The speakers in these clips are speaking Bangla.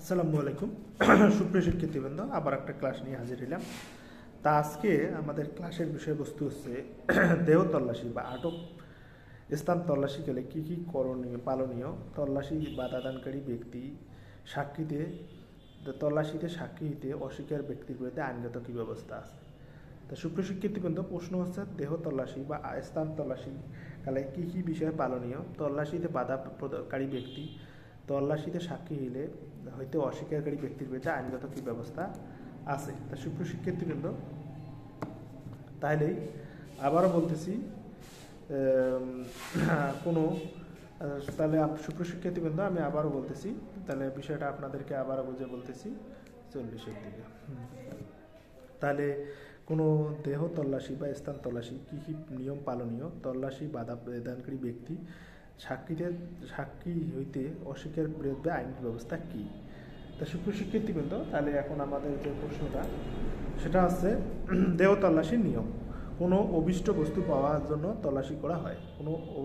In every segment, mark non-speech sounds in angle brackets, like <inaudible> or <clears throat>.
আসসালামু আলাইকুম। সুপ্রিয় শিক্ষার্থীবৃন্দ, আবার একটা ক্লাস নিয়ে হাজির হইলাম। তা আজকে আমাদের ক্লাসের বিষয়বস্তু হচ্ছে দেহ তল্লাশি বা আটক স্থান তল্লাশি গেলে কী কী করণীয়, পালনীয়? তল্লাশি বাধাদানকারী ব্যক্তি সাক্ষীতে তল্লাশিতে সাক্ষী হইতে অস্বীকার ব্যক্তির বিরুদ্ধে আইনগত কী ব্যবস্থা আছে? তো সুপ্রিয় শিক্ষার্থীবৃন্দ, প্রশ্ন হচ্ছে দেহ তল্লাশি বা স্থান তল্লাশি কালে কী কী বিষয় পালনীয়? তল্লাশিতে বাধা প্রদানকারী ব্যক্তি তল্লাশিতে সাক্ষী হইলে হইতে অস্বীকারী ব্যক্তির বিরুদ্ধে আইনগত কী ব্যবস্থা আছে? তা সুপ্রিয় শিক্ষার্থীবৃন্দ, তাইলেই আবারও বলতেছি কোনো তাহলে সুপ্রিয় শিক্ষার্থীবৃন্দ, আমি আবারও বলতেছি, তাহলে বিষয়টা আপনাদেরকে আবারও বুঝে বলতেছি, চল্লিশের দিকে। তাহলে কোনো দেহ তল্লাশি বা স্থান তল্লাশি কী কী নিয়ম পালনীয়? তল্লাশি, বাধা প্রদানকারী ব্যক্তি সাক্ষীতে, সাক্ষী হইতে অস্বীকার বিরুদ্ধে আইন ব্যবস্থা কী? তা সুপ্রিয় শিক্ষার্থীবৃন্দ, তাহলে এখন আমাদের যে প্রশ্নটা, সেটা হচ্ছে, <clears throat> দেহ তল্লাশির নিয়ম। কোনো অভিষ্ট বস্তু পাওয়ার জন্য তল্লাশি করা হয়। কোনো ও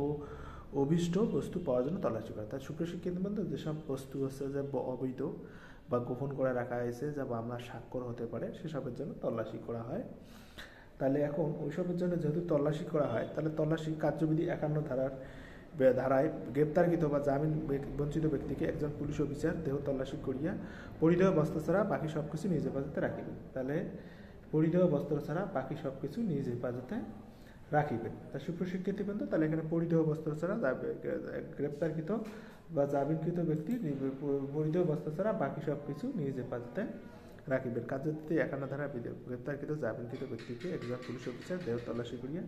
অভিষ্ট বস্তু পাওয়ার জন্য তল্লাশি করা তাই সুপ্রিয় শিক্ষার্থীবৃন্দ, যেসব বস্তু হচ্ছে যে অবৈধ বা গোপন করে রাখা হয়েছে, যা মামলার স্বাক্ষর হতে পারে, সেসবের জন্য তল্লাশি করা হয়। তাহলে এখন ওইসবের জন্য যেহেতু তল্লাশি করা হয়, তাহলে তল্লাশি কার্যবিধি একান্ন ধারার ধারায় গ্রেপ্তারকৃত বা জামিন বঞ্চিত ব্যক্তিকে একজন পুলিশ অফিসার দেহ তল্লাশি করিয়া পরিধেয় বস্ত্র ছাড়া বাকি সব কিছু নিজ হেফাজতে রাখিবে। তাহলে পরিধেয় বস্ত্র ছাড়া বাকি সব কিছু নিজ হেফাজতে রাখিবে। তা সুপ্রশিক্ষিত সুপ্রশিক্ষিতবৃন্দ তাহলে এখানে পরিধেয় বস্ত্র ছাড়া গ্রেপ্তারকৃত বা জামিনকৃত ব্যক্তি পরিধেয় বস্ত্র ছাড়া বাকি সব কিছু নিজ হেফাজতে রাখিবেন। কার্যদিতে একান্ন ধারা গ্রেপ্তারকৃত জামিনকৃত ব্যক্তিকে একজন পুলিশ অফিসার দেহ তল্লাশি করিয়া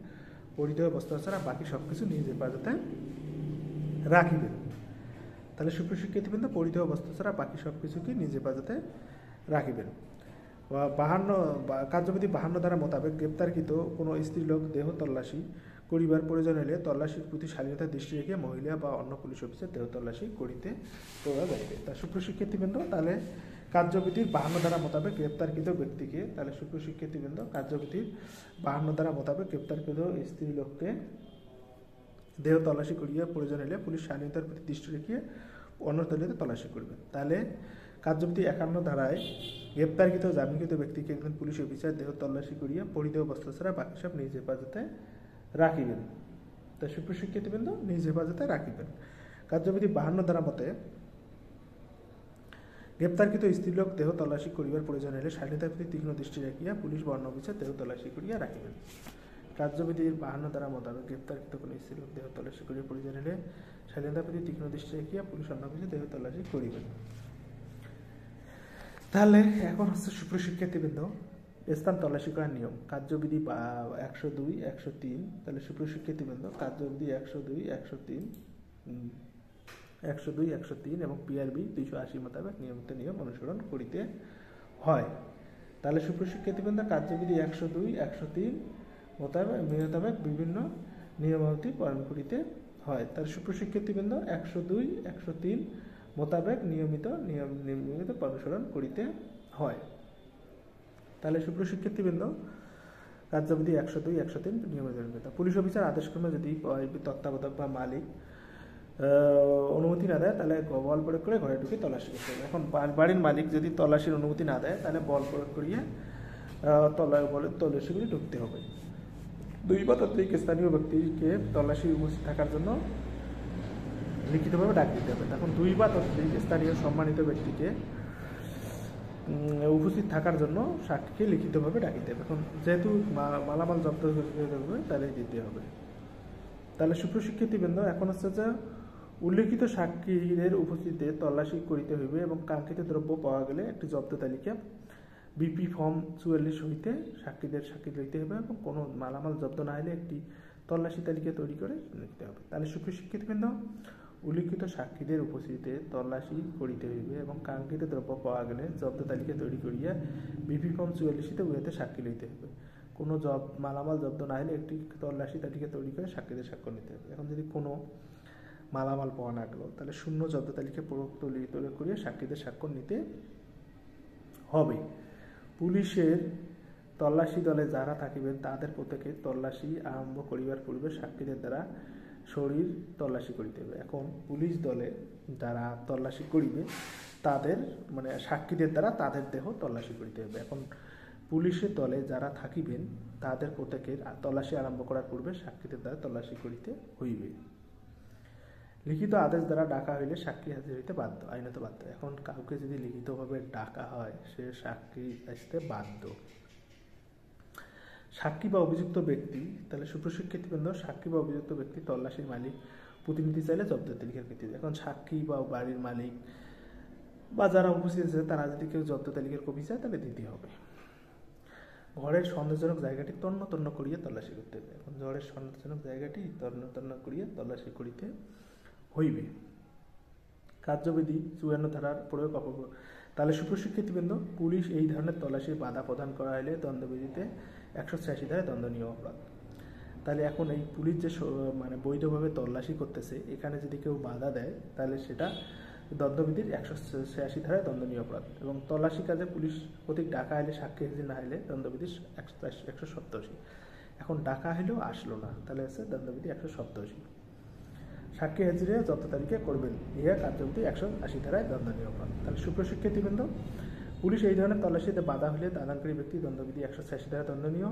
পরিধেয় বস্ত্র ছাড়া বাকি সব কিছু নিজ হেফাজতে রাখিবেন তাহলে সুপ্রশিক্ষিতবৃন্দ পরিধেয় বস্ত্র ছাড়া বাকি সব কিছুকে নিজ হেফাজতে রাখিবেন? বাহান্ন কার্যবিধি বাহান্ন ধারা মোতাবেক গ্রেপ্তারকৃত কোনো স্ত্রীলোক দেহ তল্লাশি করিবার প্রয়োজন হলে তল্লাশির প্রতি স্বাধীনতার দৃষ্টি রেখে মহিলা বা অন্য পুলিশ অফিসার দেহ তল্লাশি করিতে পাওয়া যাইবে তা সুপ্রশিক্ষিতবৃন্দ, তাহলে কার্যবিধির বাহান্ন ধারা মোতাবেক গ্রেপ্তারকৃত ব্যক্তিকে, তাহলে সুপ্রশিক্ষিতবৃন্দ কার্যবিধির বাহান্ন ধারা মোতাবেক গ্রেপ্তারকৃত স্ত্রী লোককে দেহ তল্লাশি করিয়া প্রয়োজন হলে পুলিশ স্বাধীনতার প্রতি দৃষ্টি রেখে অন্য তলিতে তল্লাশি করবে। তাহলে কার্যবিধি একান্ন ধারায় গ্রেপ্তারকৃত জামিনকৃত ব্যক্তিকে একজন পুলিশ অফিসার দেহ তল্লাশি করিয়া পরিদেহ বস্ত্র ছাড়া বাকি সব নিজ হেফাজতে রাখিবেন। তাই তা সুপ্রশিক্ষিতবৃন্দ নিজ হেফাজতে রাখিবেন। কার্যবিধি বাহান্ন ধারা মতে গ্রেপ্তারকৃত স্ত্রীলোক দেহ তল্লাশি করিবার প্রয়োজন হলে স্বাধীনতার প্রতি তীক্ষ্ণ দৃষ্টি রাখিয়া পুলিশ বর্ণ অফিসার দেহ তল্লাশি করিয়া রাখিবেন। কার্যবিধির বাহান্ন দ্বারা মোতাবেক গ্রেপ্তারকৃত কোনো স্ত্রীলোক দেহ তল্লাশি করিয়া প্রয়োজন হলে স্বাধীনতার প্রতি তীক্ষ্ণ দৃষ্টি রাখিয়া পুলিশ অফিসে দেহ তল্লাশি করিবেন। তাহলে এখন হচ্ছে সুপ্রশিক্ষার্থীবৃন্দ, স্থান তল্লাশি করার নিয়ম। কার্যবিধি একশো দুই, একশো তিন। তাহলে সুপ্রশিক্ষার্থীবৃন্দ, কার্যবিধি একশো দুই, একশো তিন একশো দুই, একশো তিন এবং পিআরবি দুইশো আশি মোতাবেক নিয়মিত নিয়ম অনুসরণ করিতে হয়। তাহলে সুপ্রশিক্ষার্থীবৃন্দ কার্যবিধি একশো দুই, একশো তিন মোতাবেক মোতাবেক বিভিন্ন নিয়মাবলী পালন করিতে হয়। তাহলে সুপ্রশিক্ষার্থীবৃন্দ একশো দুই, একশো তিন মোতাবেক নিয়মিত নিয়ম, নিয়মিত অনুসরণ করিতে হয়। তাহলে সুপ্রশিক্ষার্থীবৃন্দ কার্যবিধি একশো দুই, একশো তিন নিয়মিত পুলিশ অফিসার আদেশক্রমে যদি তত্ত্বাবধায়ক বা মালিক অনুমতি না দেয়, তাহলে বল প্রয়োগ করে ঘরে ঢুকে তল্লাশি করতে হবে। এখন বাড়ির মালিক যদি তল্লাশির অনুমতি না দেয়, তাহলে বল প্রয়োগ করিয়ে তল্লা বলে তল্লাশি করে ঢুকতে হবে। দুই বা ততোধিক স্থানীয় ব্যক্তিকে তল্লাশি উপস্থিত থাকার জন্য লিখিতভাবে ডাক দিতে হবে। তখন দুই বা ততোধিক স্থানীয় সম্মানিত ব্যক্তিকে উপস্থিত থাকার জন্য সাক্ষীকে লিখিতভাবে ডাকিতে হবে। এখন যেহেতু মালামাল জব্দ করতে হবে তাহলে দিতে হবে। তাহলে সুপ্রশিক্ষিতবৃন্দ এখন হচ্ছে যে উল্লেখিত সাক্ষীদের উপস্থিতিতে তল্লাশি করিতে হইবে এবং কাঙ্ক্ষিত দ্রব্য পাওয়া গেলে একটি জব্দ তালিকা বিপি ফর্ম চুয়াল্লিশ হইতে সাক্ষীদের সাক্ষী লইতে হবে এবং কোনো মালামাল জব্দ না হলে একটি তল্লাশি তালিকা তৈরি করে লিখতে হবে। তাহলে সুপ্রশিক্ষিতবৃন্দ উল্লিখিত সাক্ষীদের উপস্থিতিতে তল্লাশি করিতে হইবে এবং কাঙ্ক্ষিত দ্রব্য পাওয়া গেলে জব্দ তালিকা তৈরি করিয়া বিপি ফর্ম চুয়াল্লিশিতে উহাতে সাক্ষী লইতে হবে কোনো জব, মালামাল জব্দ না হলে একটি তল্লাশি তালিকা তৈরি করে সাক্ষীদের স্বাক্ষর নিতে হবে। এখন যদি কোনো মালামাল পাওয়া না গেল। তাহলে শূন্য জব্দ তালিকা তৈরি তৈরি করিয়ে সাক্ষীদের স্বাক্ষর নিতে হবে। পুলিশের তল্লাশি দলে যারা থাকিবেন, তাদের প্রত্যেকে তল্লাশি আরম্ভ করিবার পূর্বে সাক্ষীদের দ্বারা শরীর তল্লাশি করিতে হবে। এখন পুলিশ দলে যারা তল্লাশি করিবে, তাদের মানে সাক্ষীদের দ্বারা তাদের দেহ তল্লাশি করিতে হবে। এখন পুলিশের দলে যারা থাকিবেন, তাদের প্রত্যেকের তল্লাশি আরম্ভ করার পূর্বে সাক্ষীদের দ্বারা তল্লাশি করিতে হইবে। লিখিত আদেশ দ্বারা ডাকা হইলে সাক্ষী হাজির হইতে বাধ্য, আইনত বাধ্য। এখন কাউকে যদি লিখিতভাবে ডাকা হয়, সে সাক্ষী আসতে বাধ্য। সাক্ষী বা অভিযুক্ত ব্যক্তি, তাহলে সুপ্রশিক্ষিতবৃন্দ সাক্ষী বা অভিযুক্ত ব্যক্তি, তল্লাশির মালিক, প্রতিনিধি চাইলে জব্দ তালিকার ভিত্তিতে এখন সাক্ষী বা বাড়ির মালিক বা যারা উপস্থিত আছে, তারা যদি কেউ জব্দ তালিকার কপি চায়, তাহলে দিতে হবে। ঘরের সন্দেহজনক জায়গাটি তন্ন তন্ন করিয়া তল্লাশি করতে হবে। এখন ঘরের সন্দেহজনক জায়গাটি তন্ন তন্ন করিয়া তল্লাশি করিতে হইবে। কার্যবিধি চুয়ান্ন ধারার প্রয়োগ অপপ্রয়োগ তাহলে সুপ্রশিক্ষিতবৃন্দ, পুলিশ এই ধরনের তল্লাশির বাধা প্রদান করা হলে দ্বন্দ্ববিধিতে একশো ছিয়াশি ধারায় দণ্ডনীয় অপরাধ। তাহলে এখন এই পুলিশ যে মানে বৈধভাবে তল্লাশি করতেছে, এখানে যদি কেউ বাধা দেয়, তাহলে সেটা দণ্ডবিধির একশো ছিয়াশি ধারায় দণ্ডনীয় অপরাধ। এবং তল্লাশি কাজে পুলিশ কর্তৃক ডাকা এলে সাক্ষী হাজির না হলে দণ্ডবিধি একশো একশো সপ্তাশি। এখন ডাকা হলেও আসলো না, তাহলে আছে দণ্ডবিধি একশো সপ্তাশি। সাক্ষী হাজিরে যত তারিখে করবেন। ইহা কার্যবিধি একশো আশি ধারায় দণ্ডনীয় অপরাধ। তাহলে সুপ্রশিক্ষিতবৃন্দ পুলিশ এই ধরনের তল্লাশিতে বাধা হলে দানানকারী ব্যক্তি দণ্ডবিধি একশো ছিয়াশি ধারা দণ্ডনীয়।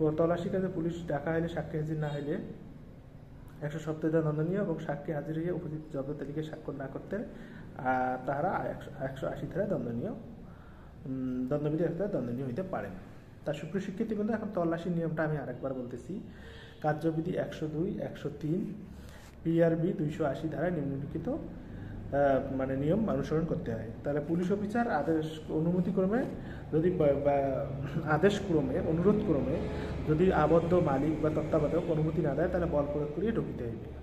ও তল্লাশি কাজে পুলিশ ডাকা হলে, সাক্ষী হাজির না হলে একশো সপ্তাহ ধারা দণ্ডনীয় এবং সাক্ষী হাজির হয়ে উপস্থিত জব্দ তালিকায় স্বাক্ষর না করতে তাহারা একশো আশি ধারায় দণ্ডনীয়। দণ্ডবিধি একটা দণ্ডনীয় হইতে পারেন তার সুপ্রশিক্ষিত কিন্তু এখন তল্লাশির নিয়মটা আমি আরেকবার বলতেছি। কার্যবিধি একশো দুই, একশো তিন পিআরবি দুইশো আশি ধারায় নিম্নলিখিত মানে নিয়ম অনুসরণ করতে হয়। তাহলে পুলিশ অফিসার আদেশ অনুমতি ক্রমে যদি আদেশ ক্রমে অনুরোধ ক্রমে যদি আবদ্ধ মালিক বা তত্ত্বাবধায়ক অনুমতি না দেয়, তাহলে বল প্রয়োগ করিয়ে ঢুকিতে হইবে।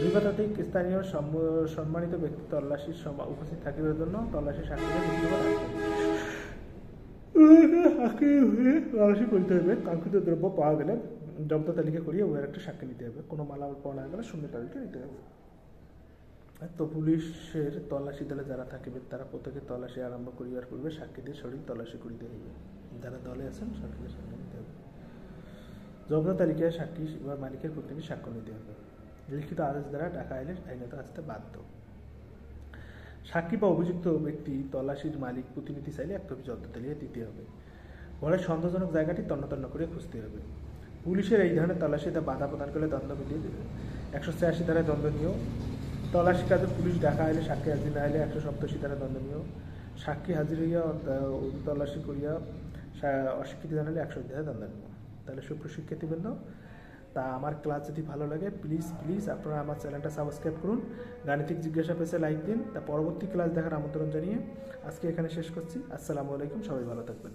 দুই শতাধিক স্থানীয় সম- সম্মানিত ব্যক্তি তল্লাশির উপস্থিত থাকিবার জন্য তল্লাশি। সাক্ষী হয়ে তল্লাশি করতে হবে কাঙ্ক্ষিত দ্রব্য পাওয়া গেলে জব্দ তালিকা করিয়ে উভয়ের একটা সাক্ষী নিতে হবে। কোনো মালামাল পাওয়া না গেলে শূন্য তালিকা নিতে হবে। তো পুলিশের তল্লাশি দলে যারা থাকিবে, তারা প্রত্যেকে তল্লাশি আরম্ভ করিবার পূর্বে সাক্ষীদের শরীর তল্লাশি করিতে হইবে। যারা দলে আছেন সাক্ষীদের সাক্ষী নিতে হবে। জব্দ তালিকায় সাক্ষী বা মালিকের প্রতিনিধি সাক্ষ্য নিতে হবে। লিখিত আদেশ দ্বারা টাকা এলে আইনত আসতে বাধ্য। সাক্ষী বা অভিযুক্ত ব্যক্তি, তল্লাশির মালিক, প্রতিনিধি চাইলে এক কপি জব্দ তালিকা দিতে হবে। ঘরের সন্দেহজনক জায়গাটি তন্ন তন্ন করে খুঁজতে হবে। পুলিশের এই ধরনের তল্লাশিতে বাধা প্রদান করলে দণ্ডবিধি একশো ছিয়াশি ধারায় দণ্ডনীয় তল্লাশি কাজে পুলিশ ডাকা এলে সাক্ষী হাজির না হলে একশো সপ্তাশি ধারা দণ্ডনীয় সাক্ষী হাজির হইয়া তল্লাশি করিয়া অস্বীকৃতি জানালে একশো ধারা দণ্ডনীয় তাহলে সুপ্রশিক্ষিতবৃন্দ তা আমার ক্লাস যদি ভালো লাগে প্লিজ প্লিজ আপনারা আমার চ্যানেলটা সাবস্ক্রাইব করুন, গাণিতিক জিজ্ঞাসা পেজে লাইক দিন, তা পরবর্তী ক্লাস দেখার আমন্ত্রণ জানিয়ে আজকে এখানে শেষ করছি। আসসালামু আলাইকুম, সবাই ভালো থাকবেন।